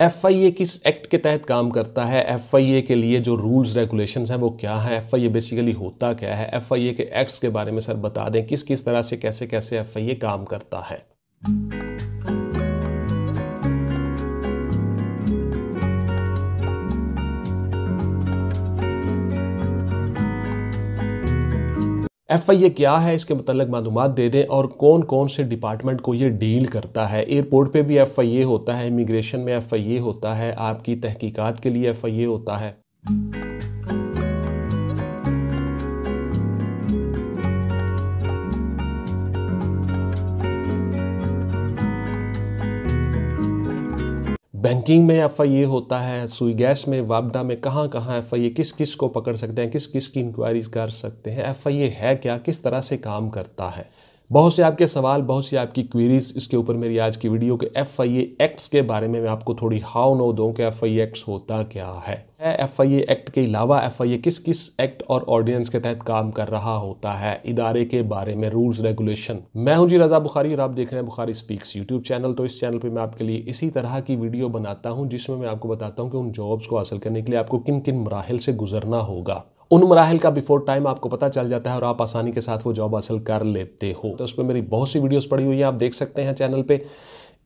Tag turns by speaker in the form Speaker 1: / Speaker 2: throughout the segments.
Speaker 1: F I ए किस act के तहत काम करता है? एफ़ आई ए के लिए जो रूल्स रेगुलेशन हैं वो क्या है? एफ़ आई ए बेसिकली होता क्या है? एफ़ आई ए के एक्ट्स के बारे में सर बता दें किस किस तरह से कैसे कैसे एफ़ आई ए काम करता है। एफ़ आई ए क्या है? इसके मतलब मालूम दे दें। और कौन कौन से डिपार्टमेंट को ये डील करता है? एयरपोर्ट पे भी एफ़ आई ए होता है इमिग्रेशन में एफ़ आई ए होता है, आपकी तहकीकात के लिए एफ़ आई ए होता है। बैंकिंग में एफ़ आई ए होता है सुई गैस में वापडा में, कहाँ कहाँ एफ़ आई ए किस किस को पकड़ सकते हैं, किस किस की इंक्वायरीज कर सकते हैं एफ़ आई ए है क्या, किस तरह से काम करता है? बहुत से आपके सवाल, बहुत सी आपकी क्वेरीज इसके ऊपर मेरी आज की वीडियो के एफ़ आई एक्ट्स के बारे में मैं आपको थोड़ी हाउ नो दूँ कि एफ़ आई एक्ट्स होता क्या है। एफ़ आई एक्ट के अलावा एफ़ आई किस किस एक्ट और ऑर्डिनेंस के तहत काम कर रहा होता है, इदारे के बारे में रूल्स रेगुलेशन मैं हूँ जी रजा बुखारी और आप देख रहे हैं बुखारी स्पीक्स यूट्यूब चैनल तो इस चैनल पे मैं आपके लिए इसी तरह की वीडियो बनाता हूँ, जिसमें मैं आपको बताता हूँ कि उन जॉब्स को हासिल करने के लिए आपको किन किन मराहल से गुजरना होगा। उन मराहल का बिफोर टाइम आपको पता चल जाता है और आप आसानी के साथ वो जॉब हासिल कर लेते हो। तो उस पर मेरी बहुत सी वीडियोस पड़ी हुई है, आप देख सकते हैं चैनल पे।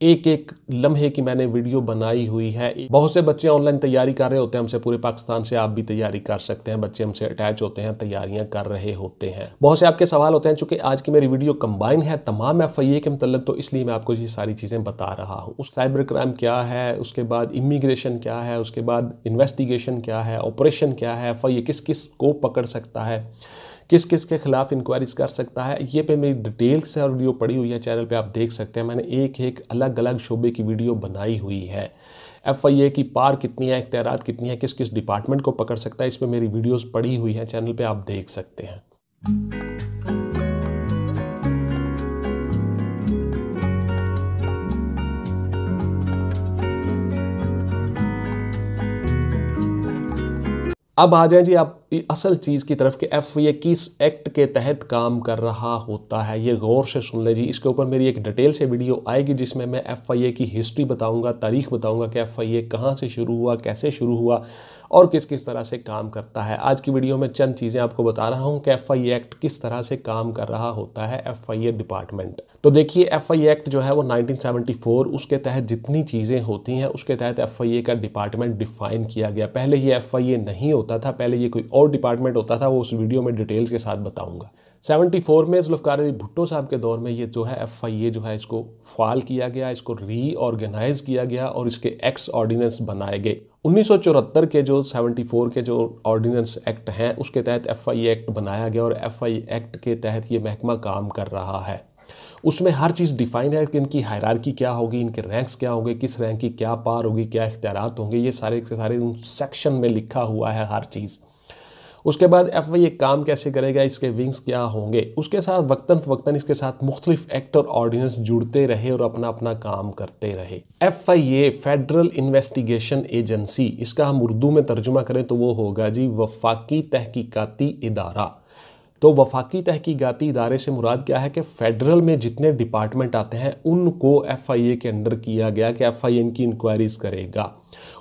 Speaker 1: एक एक लम्हे की मैंने वीडियो बनाई हुई है। बहुत से बच्चे ऑनलाइन तैयारी कर रहे होते हैं, हमसे पूरे पाकिस्तान से आप भी तैयारी कर सकते हैं। बच्चे हमसे अटैच होते हैं, तैयारियाँ कर रहे होते हैं। बहुत से आपके सवाल होते हैं, चूँकि आज की मेरी वीडियो कंबाइन है, तमाम एफ़ आई ए के मतलब तो इसलिए मैं आपको ये सारी चीज़ें बता रहा हूँ। उस साइबर क्राइम क्या है, उसके बाद इमिग्रेशन क्या है, उसके बाद इन्वेस्टिगेशन क्या है ऑपरेशन क्या है एफ़ आई ए किस किस को पकड़ सकता है। किस किस के खिलाफ इंक्वायरीज कर सकता है, ये पे मेरी डिटेल्स है और वीडियो पड़ी हुई है चैनल पे, आप देख सकते हैं। मैंने एक एक अलग अलग शोबे की वीडियो बनाई हुई है। एफ़ आई ए की पार कितनी है इख्तियार कितनी है किस किस डिपार्टमेंट को पकड़ सकता है, इस पर मेरी वीडियोज़ पड़ी हुई हैं चैनल पर आप देख सकते हैं। अब आ जाए जी आप असल चीज़ की तरफ़ कि एफ़ ये किस एक्ट के तहत काम कर रहा होता है। ये गौर से सुन लें जी। इसके ऊपर मेरी एक डिटेल से वीडियो आएगी जिसमें मैं एफ़ आई ए की हिस्ट्री बताऊँगा, तारीख बताऊँगा कि एफ़ आई ए कहाँ से शुरू हुआ, कैसे शुरू हुआ। और किस किस तरह से काम करता है। आज की वीडियो में चंद चीज़ें आपको बता रहा हूँ कि एफ़ एक्ट किस तरह से काम कर रहा होता है एफ़ आई ए डिपार्टमेंट तो देखिए एफ़ एक्ट जो है वो 1974 उसके तहत जितनी चीज़ें होती हैं, उसके तहत एफ़ आई ए का डिपार्टमेंट डिफाइन किया गया। पहले ये एफ़ आई ए नहीं होता था, पहले ये कोई और डिपार्टमेंट होता था, वो उस वीडियो में डिटेल्स के साथ बताऊँगा। 74 में जुल्फ़ार अली भुट्टो साहब के दौर में ये जो है एफ़ आई ए जो है, इसको फाल किया गया, इसको रीऑर्गेनाइज किया गया और इसके एक्ट्स ऑर्डिनेंस बनाए गए। उन्नीस सौ चौहत्तर के जो 74 के जो ऑर्डिनेंस एक्ट हैं, उसके तहत एफ़ आई एक्ट बनाया गया और एफ़ आई एक्ट के तहत ये महकमा काम कर रहा है। उसमें हर चीज़ डिफाइन है कि इनकी हायरार्की क्या होगी, इनके रैंक्स क्या होंगे, किस रैंक की क्या पार होगी, क्या इख्तियार होंगे, ये सारे के सारे सेक्शन में लिखा हुआ है हर चीज़। उसके बाद एफ़ ये काम कैसे करेगा, इसके विंग्स क्या होंगे? उसके साथ वक्ता फ़वक्ता इसके साथ मुख्तलिफ़ एक्ट और ऑर्डिनेंस जुड़ते रहे और अपना अपना काम करते रहे। F I A federal investigation agency इसका हम उर्दू में तर्जुमा करें तो वो होगा जी वफाकी तहकीकती इदारा। तो वफाकी तहकीकती इदारे से मुराद क्या है कि फ़ेडरल में जितने डिपार्टमेंट आते हैं, उनको एफ़ आई ए के अंडर किया गया कि एफ़ आई ए इनकी इंक्वायरीज़ करेगा।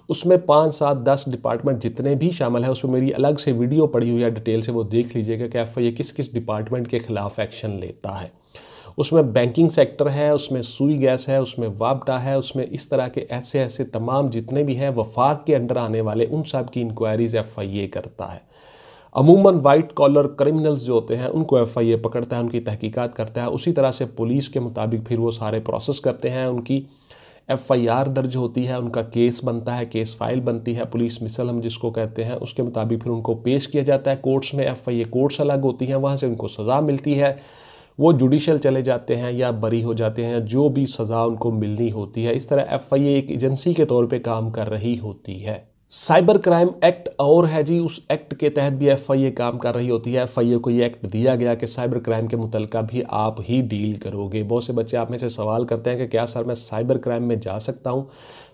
Speaker 1: उसमें पाँच, सात, दस डिपार्टमेंट जितने भी शामिल है, उसमें मेरी अलग से वीडियो पड़ी हुई है, डिटेल से वो देख लीजिएगा कि एफ़ आई ए किस किस डिपार्टमेंट के ख़िलाफ़ एक्शन लेता है। उसमें बैंकिंग सेक्टर है, उसमें सुई गैस है, उसमें वापटा है, उसमें इस तरह के ऐसे ऐसे तमाम जितने भी हैं, वफाक के अंडर आने वाले उन सब की इंक्वायरीज़ एफ़ आई ए करता है। अमूमन वाइट कॉलर क्रिमिनल्स जो होते हैं, उनको एफ़ आई ए पकड़ता है, उनकी तहकीकात करता है। उसी तरह से पुलिस के मुताबिक फिर वो सारे प्रोसेस करते हैं, उनकी एफ़ आई आर दर्ज होती है, उनका केस बनता है, केस फ़ाइल बनती है, पुलिस मिसल हम जिसको कहते हैं, उसके मुताबिक फिर उनको पेश किया जाता है। कोर्ट्स में एफ़ आई ए कोर्ट्स अलग होती हैं, वहाँ से उनको सज़ा मिलती है। वो जुडिशल चले जाते हैं या बरी हो जाते हैं, जो भी सज़ा उनको मिलनी होती है। इस तरह एफ़ आई ए एक एजेंसी के तौर पर काम कर रही होती है। साइबर क्राइम एक्ट और है जी। उस एक्ट के तहत भी एफ़ आई ए काम कर रही होती है। एफ़ आई ए को ये एक्ट दिया गया कि साइबर क्राइम के मुतल भी आप ही डील करोगे। बहुत से बच्चे आप में से सवाल करते हैं कि क्या सर मैं साइबर क्राइम में जा सकता हूँ?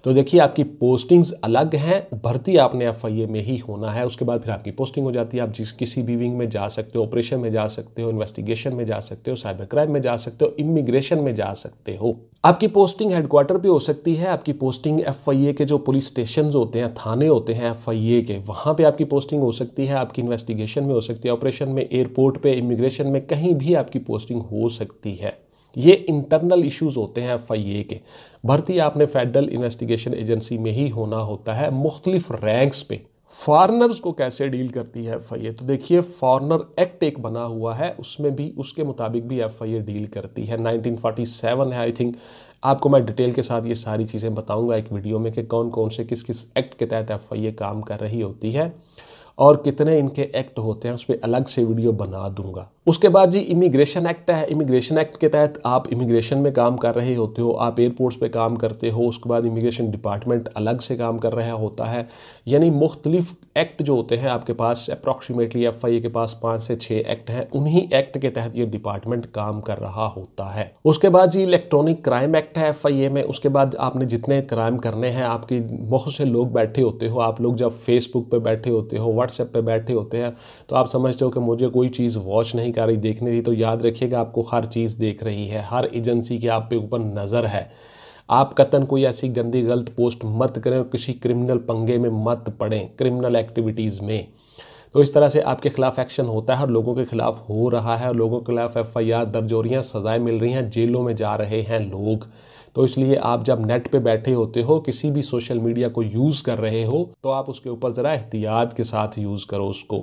Speaker 1: तो देखिए, आपकी पोस्टिंग्स अलग हैं, भर्ती आपने FIA में ही होना है, उसके बाद फिर आपकी पोस्टिंग हो जाती है, आप जिस, किसी भी विंग में जा सकते हो ऑपरेशन में जा सकते हो इन्वेस्टिगेशन में जा सकते हो साइबर क्राइम में जा सकते हो इमिग्रेशन में जा सकते हो। आपकी पोस्टिंग हेडक्वार्टर पे हो सकती है, आपकी पोस्टिंग FIA के जो पुलिस स्टेशन होते हैं, थाने होते हैं FIA के, वहाँ पर आपकी पोस्टिंग हो सकती है, आपकी इन्वेस्टिगेशन में हो सकती है ऑपरेशन में एयरपोर्ट पे इमिग्रेशन में कहीं भी आपकी पोस्टिंग हो सकती है। ये इंटरनल इश्यूज़ होते हैं एफआईए के। भर्ती आपने फेडरल इन्वेस्टिगेशन एजेंसी में ही होना होता है, मुख्तलिफ़ रैंक्स पे। फॉरनर्स को कैसे डील करती है एफ़ आई ए तो देखिए फॉरनर एक्ट एक बना हुआ है, उसमें भी, उसके मुताबिक भी एफ़ आई ए डील करती है। 1947 है आई थिंक आपको मैं डिटेल के साथ ये सारी चीज़ें बताऊँगा एक वीडियो में कि कौन कौन से किस किस एक्ट के तहत एफ़ आई ए काम कर रही होती है। और कितने इनके एक्ट होते हैं, उस पर अलग से वीडियो बना दूँगा। उसके बाद जी इमिग्रेशन एक्ट है। इमिग्रेशन एक्ट के तहत आप इमिग्रेशन में काम कर रहे होते हो, आप एयरपोर्ट्स पे काम करते हो, उसके बाद इमिग्रेशन डिपार्टमेंट अलग से काम कर रहा होता है। यानी मुख्तलिफ़ एक्ट जो होते हैं, आपके पास अप्रॉक्सीमेटली एफ़ के पास पाँच से छः एक्ट हैं। उन्हीं एक्ट के तहत ये डिपार्टमेंट काम कर रहा होता है। उसके बाद जी इलेक्ट्रॉनिक क्राइम एक्ट है एफआईए में। उसके बाद आपने जितने क्राइम करने हैं, आपकी बहुत से लोग बैठे होते हो। आप लोग जब फेसबुक पर बैठे होते हो व्हाट्सएप पे बैठे होते हैं तो आप समझते हो कि मुझे कोई चीज़ वॉच नहीं कर रही, देखने रही तो याद रखिएगा आपको हर चीज़ देख रही है, हर एजेंसी के आप पे ऊपर नज़र है। आप कतन कोई ऐसी गंदी गलत पोस्ट मत करें और किसी क्रिमिनल पंगे में मत पड़ें क्रिमिनल एक्टिविटीज़ में। तो इस तरह से आपके खिलाफ एक्शन होता है और लोगों के खिलाफ हो रहा है और लोगों के खिलाफ एफ़ आई आर दर्ज हो रही हैं, सज़ाएँ मिल रही हैं, जेलों में जा रहे हैं लोग। तो इसलिए आप जब नेट पे बैठे होते हो, किसी भी सोशल मीडिया को यूज़ कर रहे हो तो आप उसके ऊपर ज़रा एहतियात के साथ यूज़ करो उसको।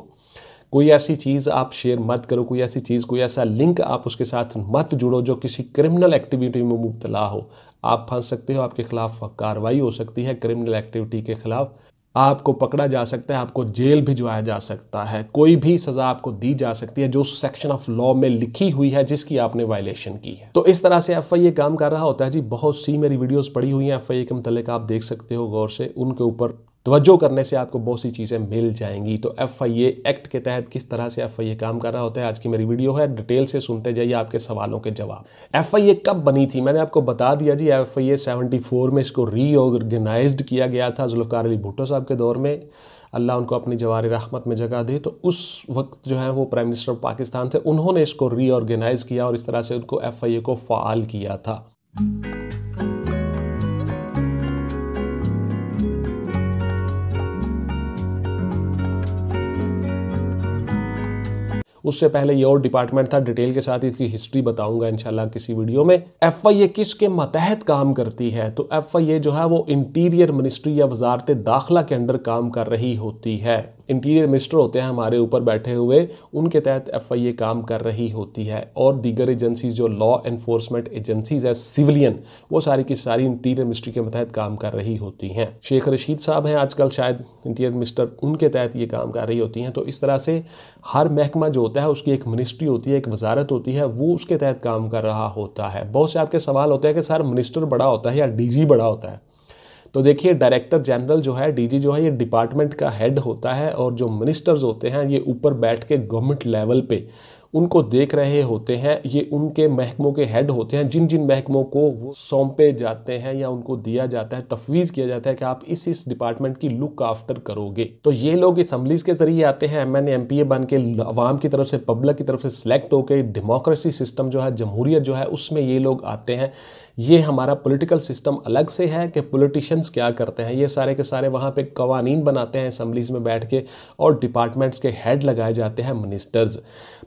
Speaker 1: कोई ऐसी चीज़ आप शेयर मत करो, कोई ऐसी चीज़, कोई ऐसा लिंक आप उसके साथ मत जुड़ो जो किसी क्रिमिनल एक्टिविटी में मुबतला हो। आप फंस सकते हो, आपके खिलाफ कार्रवाई हो सकती है क्रिमिनल एक्टिविटी के खिलाफ। आपको पकड़ा जा सकता है, आपको जेल भिजवाया जा सकता है। कोई भी सज़ा आपको दी जा सकती है जो सेक्शन ऑफ़ लॉ में लिखी हुई है, जिसकी आपने वायलेशन की है। तो इस तरह से एफ़ आई ए काम कर रहा होता है। जी, बहुत सी मेरी वीडियोस पड़ी हुई हैं। एफ़ आई ए के मतलब आप देख सकते हो गौर से, उनके ऊपर तवज्जो करने से आपको बहुत सी चीज़ें मिल जाएँगी। तो एफ़ आई ए एक्ट के तहत किस तरह से एफ़ आई ए काम कर रहा होता है, आज की मेरी वीडियो है, डिटेल से सुनते जाइए आपके सवालों के जवाब। एफ़ आई ए कब बनी थी? मैंने आपको बता दिया जी F I A seventy four में इसको रीऑर्गेनाइज किया गया था जुल्फ़ार अली भुट्टो साहब के दौर में। अल्लाह उनको अपनी जवार रहमत में जगह दे। तो उस वक्त जो है वो प्राइम मिनिस्टर ऑफ़ पाकिस्तान थे, उन्होंने इसको रीऑर्गेनाइज़ किया और इस तरह से उनको एफ़ आई ए को फ़ाल किया था। उससे पहले ये और डिपार्टमेंट था, डिटेल के साथ इसकी हिस्ट्री बताऊँगा इंशाल्लाह किसी वीडियो में। एफ़ आई ए किसके मतहत काम करती है? तो एफ़ आई ए जो है वो इंटीरियर मिनिस्ट्री या वजारत दाखिला के अंडर काम कर रही होती है। इंटीरियर मिनिस्टर होते हैं, हमारे ऊपर बैठे हुए, उनके तहत एफ़ आई ए काम कर रही होती है और दीगर एजेंसीज जो लॉ इन्फोर्समेंट एजेंसीज है सिविलियन वो सारी की सारी इंटीरियर मिनिस्ट्री के तहत काम कर रही होती हैं। शेख रशीद साहब हैं आजकल शायद इंटीरियर मिनिस्टर उनके तहत ये काम कर रही होती हैं। तो इस तरह से हर महकमा जो होता है, उसकी एक मिनिस्ट्री होती है, एक वजारत होती है, वो उसके तहत काम कर रहा होता है। बहुत से आपके सवाल होते हैं कि सर मिनिस्टर बड़ा होता है या डीजी बड़ा होता है? तो देखिए डायरेक्टर जनरल जो है डीजी जो है, ये डिपार्टमेंट का हेड होता है और जो मिनिस्टर्स होते हैं, ये ऊपर बैठ के गवर्नमेंट लेवल पे उनको देख रहे होते हैं। ये उनके महकमों के हेड होते हैं, जिन जिन महकमों को वो सौंपे जाते हैं या उनको दिया जाता है, तफवीज़ किया जाता है कि आप इस इस डिपार्टमेंट की लुक आफ्टर करोगे। तो ये लोग असम्बलीज के ज़रिए आते हैं। M N M P A बन के अवाम की तरफ़ से पब्लिक की तरफ़ से सिलेक्ट होकर डेमोक्रेसी सिस्टम जो है, जमहूरियत जो है, उसमें ये लोग आते हैं। ये हमारा पॉलिटिकल सिस्टम अलग से है कि पॉलिटिशियंस क्या करते हैं। ये सारे के सारे वहाँ पे कवानीन बनाते हैं असम्बलीज में बैठ के और डिपार्टमेंट्स के हेड लगाए जाते हैं मिनिस्टर्स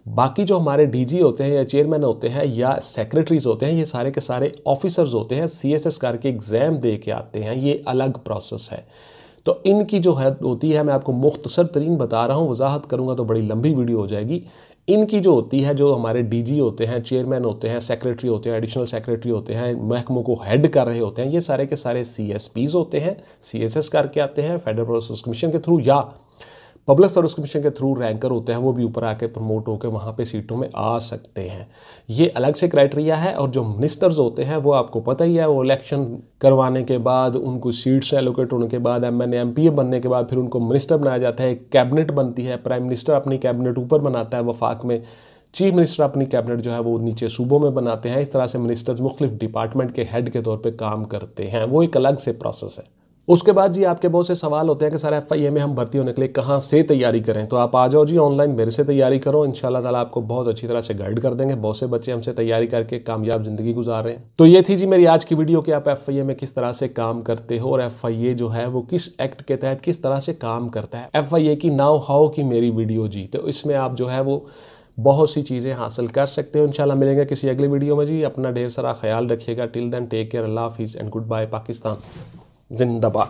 Speaker 1: बाकी जो हमारे डीजी होते हैं या चेयरमैन होते हैं या सेक्रेटरीज होते हैं, ये सारे के सारे ऑफिसर्स होते हैं सी एस करके एग्ज़ाम दे के आते हैं। ये अलग प्रोसेस है। तो इनकी जो है होती है, मैं आपको मुख्तसर तरीन बता रहा हूँ, वजाहत करूँगा तो बड़ी लंबी वीडियो हो जाएगी। इनकी जो होती है, जो हमारे डीजी होते हैं चेयरमैन होते हैं सेक्रेटरी होते हैं एडिशनल सेक्रेटरी होते हैं, महकमों को हेड कर रहे होते हैं, ये सारे के सारे सी होते हैं सी करके आते हैं फेडरल प्रोसेस कमीशन के थ्रू या पब्लिक सर्विस कमीशन के थ्रू रैंकर होते हैं, वो भी ऊपर आके प्रमोट होकर वहाँ पे सीटों में आ सकते हैं। ये अलग से क्राइटेरिया है और जो मिनिस्टर्स होते हैं, वो आपको पता ही है, वो इलेक्शन करवाने के बाद, उनको सीट्स एलोकेट होने के बाद M N M P A बनने के बाद फिर उनको मिनिस्टर बनाया जाता है। एक कैबिनेट बनती है प्राइम मिनिस्टर अपनी कैबिनेट ऊपर बनाता है, वफाक में चीफ मिनिस्टर अपनी कैबिनेट जो है वो नीचे सूबों में बनाते हैं। इस तरह से मिनिस्टर्स मुख्तलिफ़ डिपार्टमेंट के हेड के तौर पर काम करते हैं। वो एक अलग से प्रोसेस है। उसके बाद जी आपके बहुत से सवाल होते हैं कि सर एफ़ आई ए में हम भर्ती होने के लिए कहाँ से तैयारी करें? तो आप आ जाओ जी ऑनलाइन मेरे से तैयारी करो। इन ताला आपको बहुत अच्छी तरह से गाइड कर देंगे। बहुत से बच्चे हमसे तैयारी करके कामयाब ज़िंदगी गुजार रहे हैं। तो ये थी जी मेरी आज की वीडियो कि आप एफ़ आई ए में किस तरह से काम करते हो और एफ़ आई ए जो है वो किस एक्ट के तहत किस तरह से काम करता है। एफ़ आई ए की नाव हाउ की मेरी वीडियो जी। तो इसमें आप जो है वो बहुत सी चीज़ें हासिल कर सकते हो। इंशाल्लाह मिलेंगे किसी अगली वीडियो में जी। अपना ढेर सारा ख्याल रखिएगा। टिल देन टेक केयर अल्लाह हाफिज़ एंड गुड बाय पाकिस्तान। जिंदाबाद